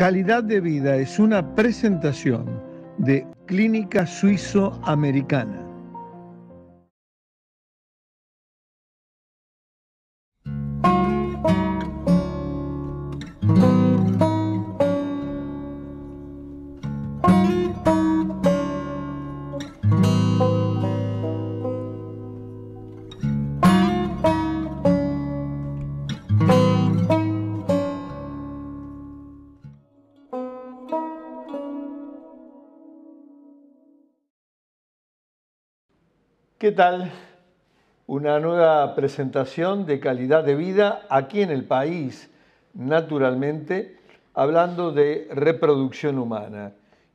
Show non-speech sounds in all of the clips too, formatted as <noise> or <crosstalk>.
Calidad de vida es una presentación de Clínica Suizo Americana. ¿Qué tal? Una nueva presentación de calidad de vida aquí en el país, naturalmente, hablando de reproducción humana.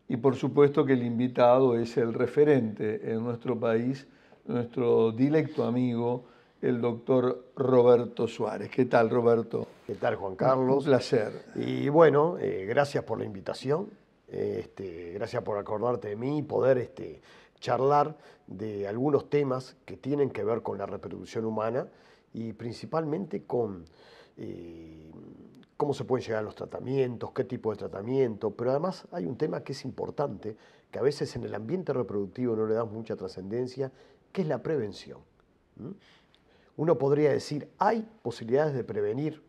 Y por supuesto que el invitado es el referente en nuestro país, nuestro directo amigo, el doctor Roberto Suárez. ¿Qué tal, Roberto? ¿Qué tal, Juan Carlos? Un placer. Y bueno, eh, gracias por la invitación, este, gracias por acordarte de mí y poder este, charlar de algunos temas que tienen que ver con la reproducción humana y principalmente con eh, cómo se pueden llegar a los tratamientos, qué tipo de tratamiento, pero además hay un tema que es importante, que a veces en el ambiente reproductivo no le damos mucha trascendencia, que es la prevención. Uno podría decir, hay posibilidades de prevenir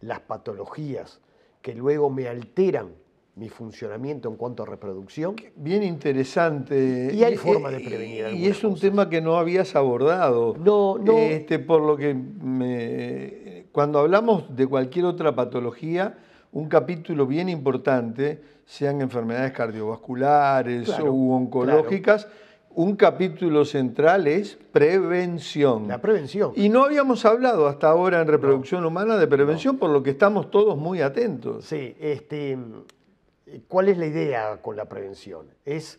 las patologías que luego me alteran mi funcionamiento en cuanto a reproducción. Bien interesante. Y hay forma de prevenir. Y es un tema que no habías abordado. No, no. Este, por lo que me, cuando hablamos de cualquier otra patología, un capítulo bien importante, sean enfermedades cardiovasculares o oncológicas, un capítulo central es prevención. La prevención. Y no habíamos hablado hasta ahora en reproducción humana de prevención, por lo que estamos todos muy atentos. Sí, este, eh, ¿Cuál es la idea con la prevención? Es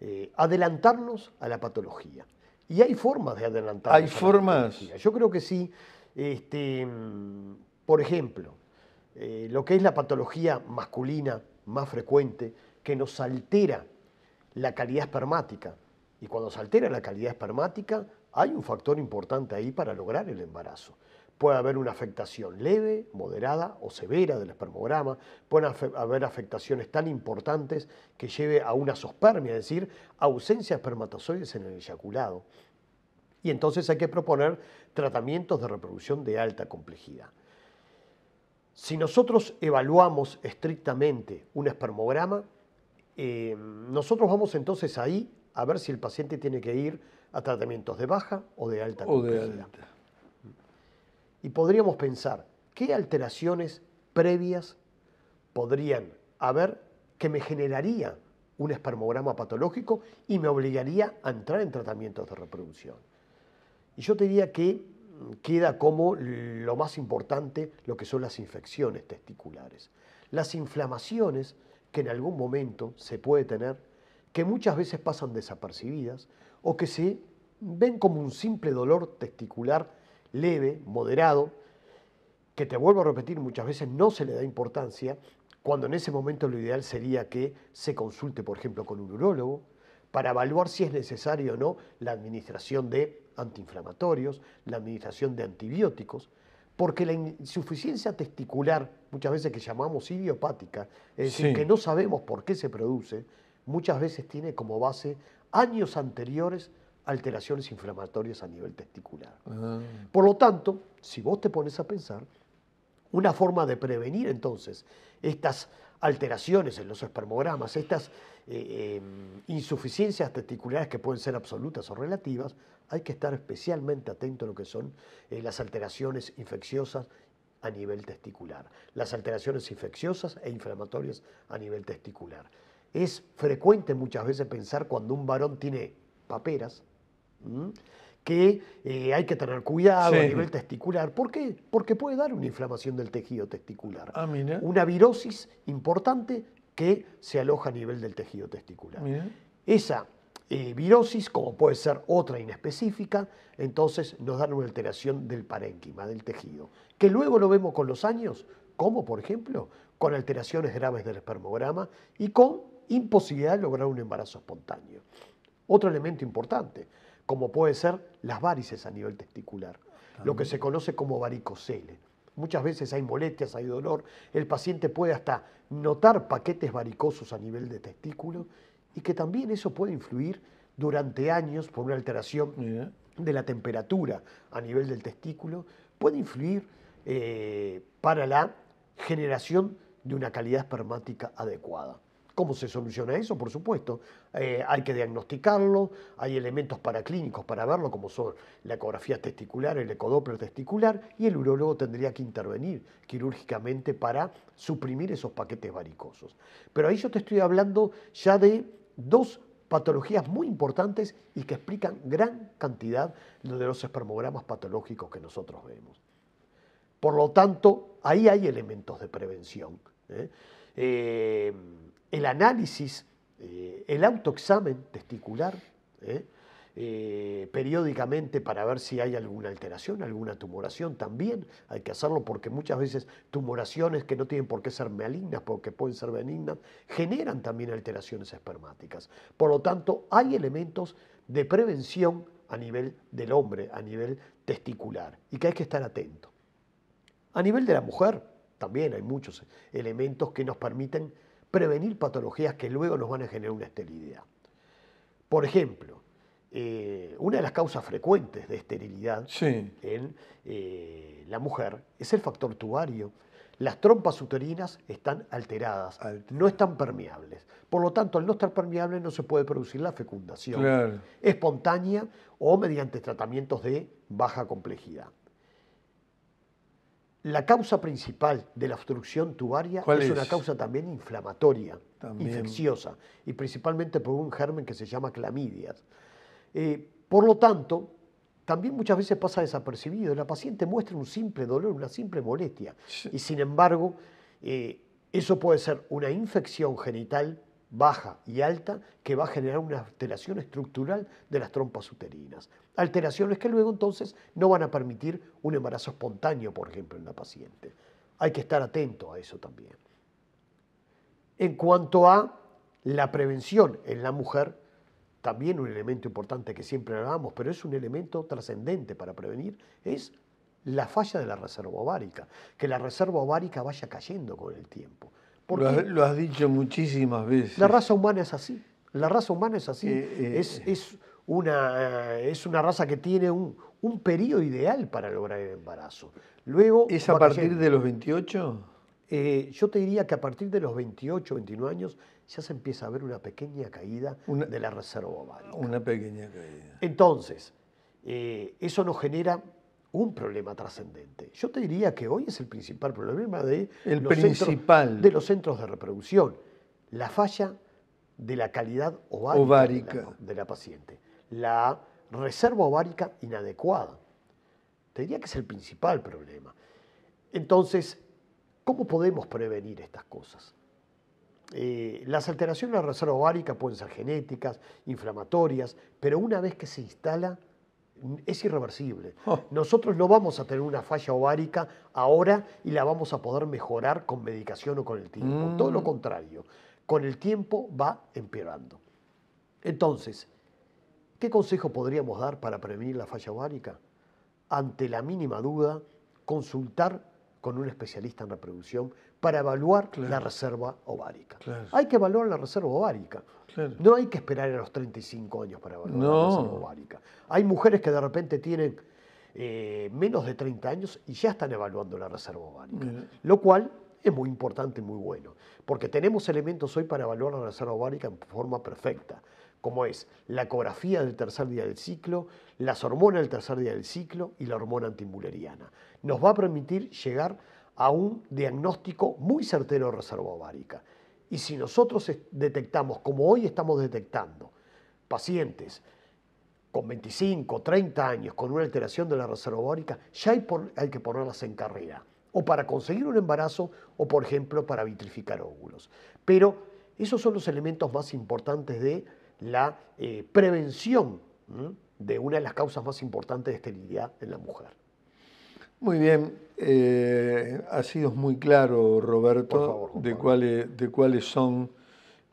eh, adelantarnos a la patología. Y hay formas de adelantarnos. ¿Hay formas? Yo creo que sí. Este, por ejemplo, eh, lo que es la patología masculina más frecuente, que nos altera la calidad espermática. Y cuando se altera la calidad espermática, hay un factor importante ahí para lograr el embarazo. Puede haber una afectación leve, moderada o severa del espermograma. Pueden haber afectaciones tan importantes que lleve a una sospermia, es decir, ausencia de espermatozoides en el eyaculado. Y entonces hay que proponer tratamientos de reproducción de alta complejidad. Si nosotros evaluamos estrictamente un espermograma, eh, nosotros vamos entonces ahí a ver si el paciente tiene que ir a tratamientos de baja o de alta complejidad. Y podríamos pensar, ¿qué alteraciones previas podrían haber que me generaría un espermograma patológico y me obligaría a entrar en tratamientos de reproducción? Y yo te diría que queda como lo más importante lo que son las infecciones testiculares. Las inflamaciones que en algún momento se puede tener, que muchas veces pasan desapercibidas o que se ven como un simple dolor testicular leve, moderado, que te vuelvo a repetir, muchas veces no se le da importancia, cuando en ese momento lo ideal sería que se consulte, por ejemplo, con un urólogo, para evaluar si es necesario o no la administración de antiinflamatorios, la administración de antibióticos, porque la insuficiencia testicular, muchas veces que llamamos idiopática, es decir, que no sabemos por qué se produce, muchas veces tiene como base años anteriores alteraciones inflamatorias a nivel testicular. Ah. Por lo tanto, si vos te pones a pensar, una forma de prevenir entonces estas alteraciones en los espermogramas, estas eh, em, insuficiencias testiculares que pueden ser absolutas o relativas, hay que estar especialmente atento a lo que son eh, las alteraciones infecciosas a nivel testicular, las alteraciones infecciosas e inflamatorias a nivel testicular. Es frecuente muchas veces pensar cuando un varón tiene paperas, que eh, hay que tener cuidado a nivel testicular. ¿Por qué? Porque puede dar una inflamación del tejido testicular. Ah, una virosis importante que se aloja a nivel del tejido testicular. Esa eh, virosis, como puede ser otra inespecífica, entonces nos da una alteración del parénquima, del tejido, que luego lo vemos con los años, como por ejemplo con alteraciones graves del espermograma y con imposibilidad de lograr un embarazo espontáneo. Otro elemento importante, como puede ser las varices a nivel testicular, lo que se conoce como varicocele. muchas veces hay molestias, hay dolor, el paciente puede hasta notar paquetes varicosos a nivel de testículo y que también eso puede influir durante años por una alteración de la temperatura a nivel del testículo, puede influir eh, para la generación de una calidad espermática adecuada. ¿Cómo se soluciona eso? Por supuesto, eh, hay que diagnosticarlo, hay elementos paraclínicos para verlo, como son la ecografía testicular, el ecodoppler testicular, y el urólogo tendría que intervenir quirúrgicamente para suprimir esos paquetes varicosos. Pero ahí yo te estoy hablando ya de dos patologías muy importantes y que explican gran cantidad de los espermogramas patológicos que nosotros vemos. Por lo tanto, ahí hay elementos de prevención. ¿eh? Eh, el análisis, eh, el autoexamen testicular, periódicamente para ver si hay alguna alteración, alguna tumoración también. Hay que hacerlo porque muchas veces tumoraciones que no tienen por qué ser malignas, porque pueden ser benignas, generan también alteraciones espermáticas. Por lo tanto, hay elementos de prevención a nivel del hombre, a nivel testicular, y que hay que estar atento. A nivel de la mujer, también hay muchos elementos que nos permiten prevenir patologías que luego nos van a generar una esterilidad. Por ejemplo, eh, una de las causas frecuentes de esterilidad en eh, la mujer es el factor tubario. Las trompas uterinas están alteradas, no están permeables. Por lo tanto, al no estar permeables no se puede producir la fecundación espontánea o mediante tratamientos de baja complejidad. La causa principal de la obstrucción tubaria es, una causa también inflamatoria, infecciosa, y principalmente por un germen que se llama clamidias. Eh, por lo tanto, también muchas veces pasa desapercibido. La paciente muestra un simple dolor, una simple molestia, y sin embargo, eh, eso puede ser una infección genital baja y alta que va a generar una alteración estructural de las trompas uterinas. Alteraciones que luego entonces no van a permitir un embarazo espontáneo, por ejemplo, en la paciente. Hay que estar atento a eso también. En cuanto a la prevención en la mujer, también un elemento importante que siempre hablamos, pero es un elemento trascendente para prevenir, es la falla de la reserva ovárica, que la reserva ovárica vaya cayendo con el tiempo. Lo has, dicho muchísimas veces. La raza humana es así. La raza humana es así. Eh, eh, es, es, una, es una raza que tiene un, un periodo ideal para lograr el embarazo. Luego, ¿Es a partir de los 28? Eh, yo te diría que a partir de los 28, 29 años ya se empieza a ver una pequeña caída de la reserva ovárica. Una pequeña caída. Entonces, eso nos genera un problema trascendente. Yo te diría que hoy es el principal problema de, el los principal. Centros, de los centros de reproducción, la falla de la calidad ovárica, De, la, paciente, la reserva ovárica inadecuada. Te diría que es el principal problema. Entonces, ¿cómo podemos prevenir estas cosas? Eh, las alteraciones de la reserva ovárica pueden ser genéticas, inflamatorias, pero una vez que se instala, es irreversible. <laughs> Oh. Nosotros no vamos a tener una falla ovárica ahora y la vamos a poder mejorar con medicación o con el tiempo. Mm. Todo lo contrario, con el tiempo va empeorando. Entonces, ¿qué consejo podríamos dar para prevenir la falla ovárica? Ante la mínima duda, consultar con un especialista en reproducción para evaluar la reserva ovárica. Hay que evaluar la reserva ovárica. No hay que esperar a los 35 años para evaluar la reserva ovárica. Hay mujeres que de repente tienen eh, menos de 30 años y ya están evaluando la reserva ovárica, lo cual es muy importante y muy bueno, porque tenemos elementos hoy para evaluar la reserva ovárica en forma perfecta, como es la ecografía del tercer día del ciclo, las hormonas del tercer día del ciclo y la hormona antimuleriana. Nos va a permitir llegar a un diagnóstico muy certero de reserva ovárica. Y si nosotros detectamos, como hoy estamos detectando, pacientes con 25, 30 años con una alteración de la reserva ovárica, ya hay, hay que ponerlas en carrera, o para conseguir un embarazo, o por ejemplo para vitrificar óvulos. Pero esos son los elementos más importantes de la eh, prevención de una de las causas más importantes de esterilidad en la mujer. Muy bien, eh, ha sido muy claro, Roberto, de, cuáles, de cuáles son,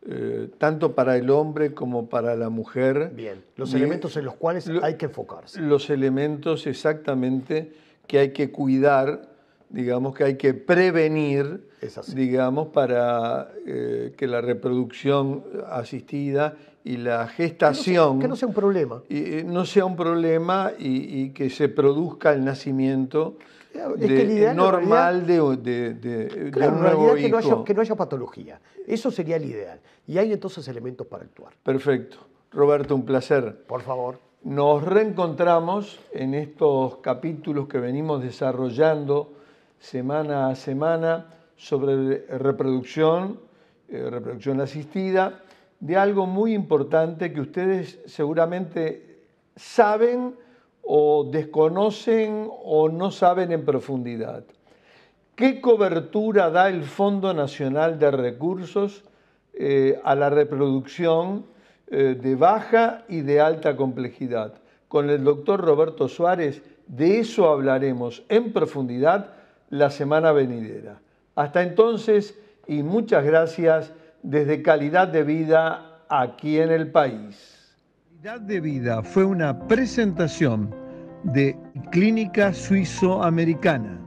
eh, tanto para el hombre como para la mujer. Bien, los elementos en los cuales hay que enfocarse. Los elementos exactamente que hay que cuidar digamos que hay que prevenir, digamos, para eh, que la reproducción asistida y la gestación Que no sea un problema. y, no sea un problema y, y que se produzca el nacimiento Claro, es de- que el ideal, en normal de, de- de- de Claro, un en nuevo que no, hijo. haya, que no haya patología. Eso sería el ideal. Y hay entonces elementos para actuar. Perfecto. Roberto, un placer. Por favor. Nos reencontramos en estos capítulos que venimos desarrollando semana a semana sobre reproducción, eh, reproducción asistida, de algo muy importante que ustedes seguramente saben o desconocen o no saben en profundidad. ¿Qué cobertura da el Fondo Nacional de Recursos eh, a la reproducción eh, de baja y de alta complejidad? Con el doctor Roberto Suárez de eso hablaremos en profundidad la semana venidera. Hasta entonces y muchas gracias desde Calidad de Vida aquí en el país. Calidad de Vida fue una presentación de Clínica Suizo-Americana